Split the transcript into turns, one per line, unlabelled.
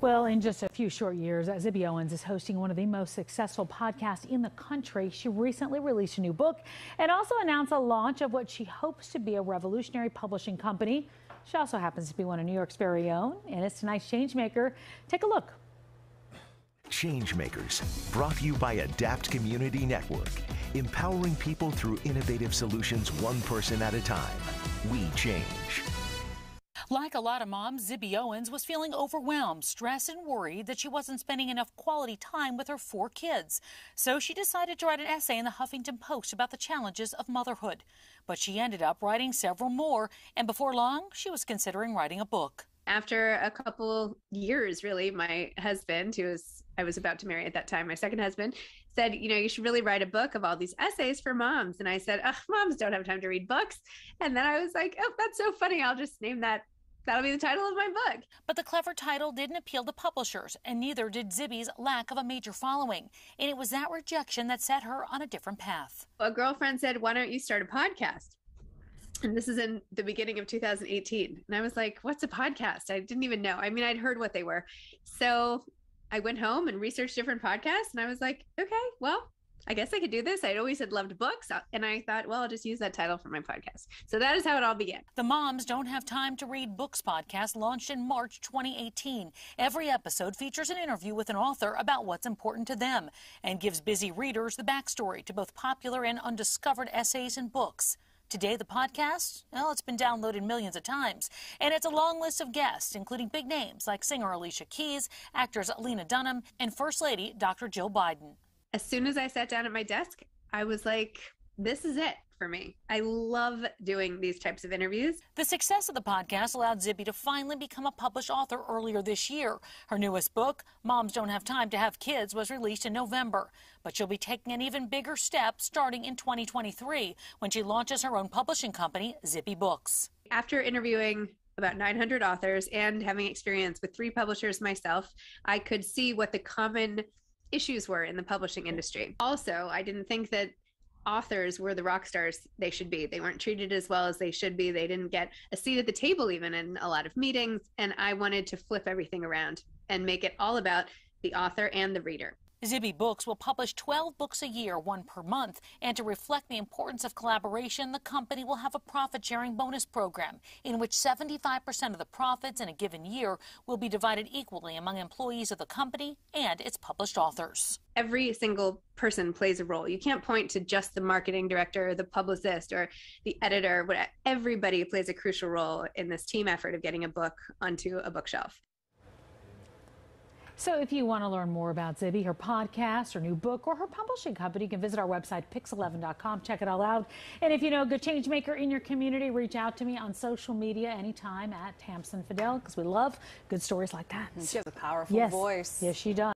Well, in just a few short years, Zibby Owens is hosting one of the most successful podcasts in the country. She recently released a new book and also announced the launch of what she hopes to be a revolutionary publishing company. She also happens to be one of New York's very own, and it's tonight's Changemaker. Take a look.
Changemakers, brought to you by Adapt Community Network, empowering people through innovative solutions one person at a time. We change.
Like a lot of moms, Zibby Owens was feeling overwhelmed, stressed, and worried that she wasn't spending enough quality time with her four kids. So she decided to write an essay in the Huffington Post about the challenges of motherhood. But she ended up writing several more, and before long, she was considering writing a book
after a couple years really my husband who was i was about to marry at that time my second husband said you know you should really write a book of all these essays for moms and i said moms don't have time to read books and then i was like oh that's so funny i'll just name that That'll be the title of my book.
But the clever title didn't appeal to publishers, and neither did Zibby's lack of a major following. And it was that rejection that set her on a different path.
A girlfriend said, Why don't you start a podcast? And this is in the beginning of 2018. And I was like, What's a podcast? I didn't even know. I mean, I'd heard what they were. So I went home and researched different podcasts, and I was like, Okay, well, I guess I could do this. I'd always had loved books, uh, and I thought, well, I'll just use that title for my podcast. So that is how it all began.
The Moms Don't Have Time to Read Books podcast launched in March 2018. Every episode features an interview with an author about what's important to them and gives busy readers the backstory to both popular and undiscovered essays and books. Today, the podcast, well, it's been downloaded millions of times, and it's a long list of guests, including big names like singer Alicia Keys, actors Lena Dunham, and First Lady Dr. Jill Biden
as soon as I sat down at my desk, I was like, this is it for me. I love doing these types of interviews.
The success of the podcast allowed Zibby to finally become a published author earlier this year. Her newest book, Moms Don't Have Time to Have Kids, was released in November. But she'll be taking an even bigger step starting in 2023 when she launches her own publishing company, Zibby Books.
After interviewing about 900 authors and having experience with three publishers myself, I could see what the common issues were in the publishing industry. Also, I didn't think that authors were the rock stars they should be. They weren't treated as well as they should be. They didn't get a seat at the table, even in a lot of meetings. And I wanted to flip everything around and make it all about the author and the reader.
Zibby Books will publish 12 books a year, one per month. And to reflect the importance of collaboration, the company will have a profit sharing bonus program in which 75% of the profits in a given year will be divided equally among employees of the company and its published authors.
Every single person plays a role. You can't point to just the marketing director, the publicist, or the editor. Everybody plays a crucial role in this team effort of getting a book onto a bookshelf.
So if you want to learn more about Zibby, her podcast, her new book, or her publishing company, you can visit our website, pix11.com. Check it all out. And if you know a good change maker in your community, reach out to me on social media anytime at Tamsen Fadal because we love good stories like that.
She has a powerful
yes.
voice.
Yes, she does.